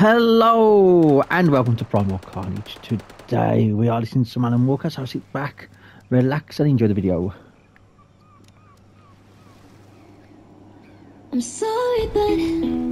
Hello and welcome to Primal Carnage. Today we are listening to some Alan Walker, so sit back, relax, and enjoy the video. I'm sorry, but.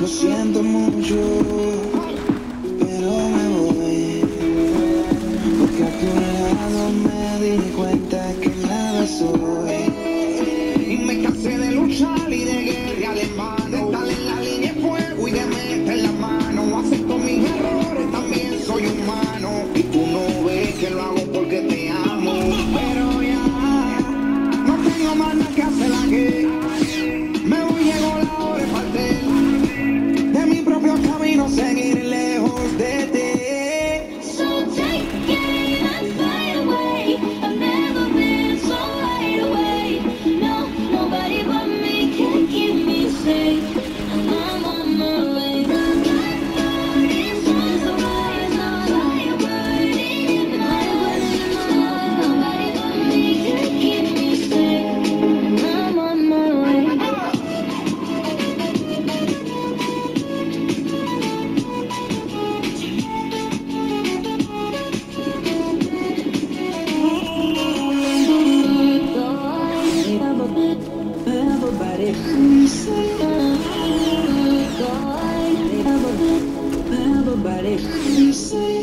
lo siento mucho. but if we say God, but if we say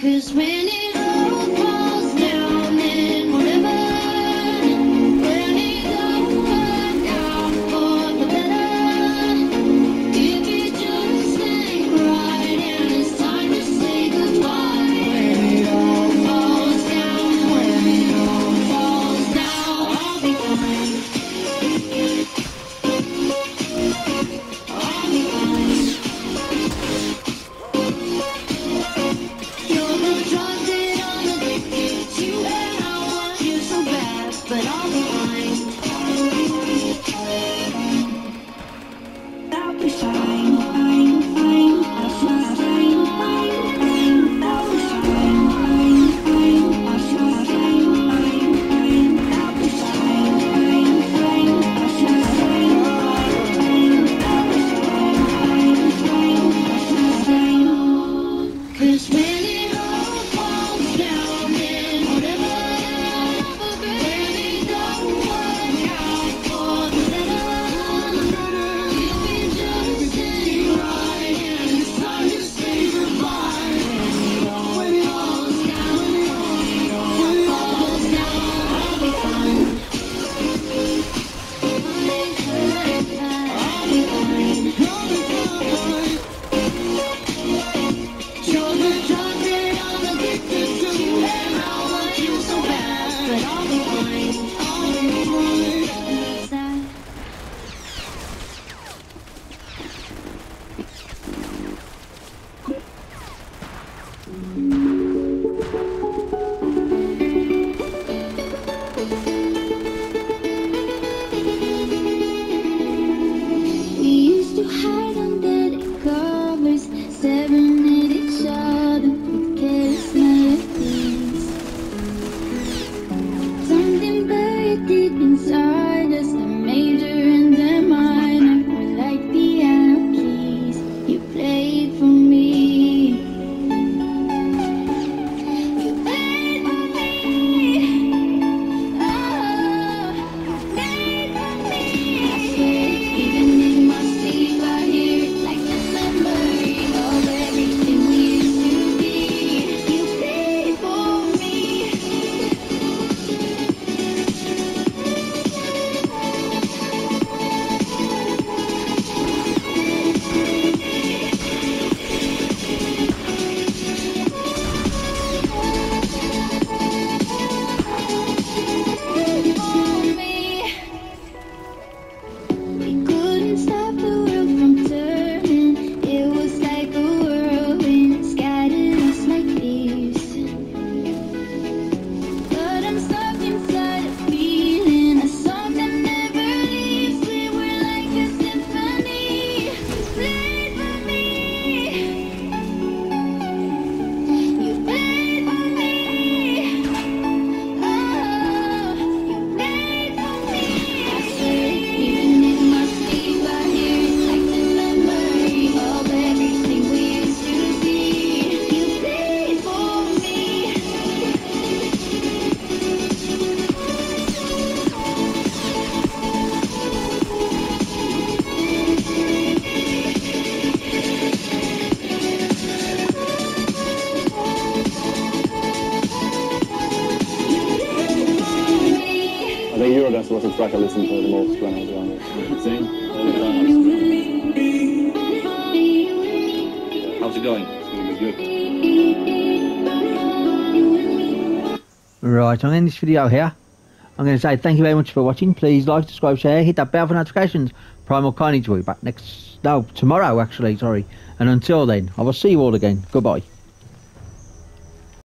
Cause when it all comes was like I listened to the most when I was younger. How's it going? It's going to be good. Right, I'm ending this video here. I'm going to say thank you very much for watching. Please like, subscribe, share, hit that bell for notifications. Primal Carnage will be back next, no, tomorrow actually, sorry. And until then, I will see you all again. Goodbye.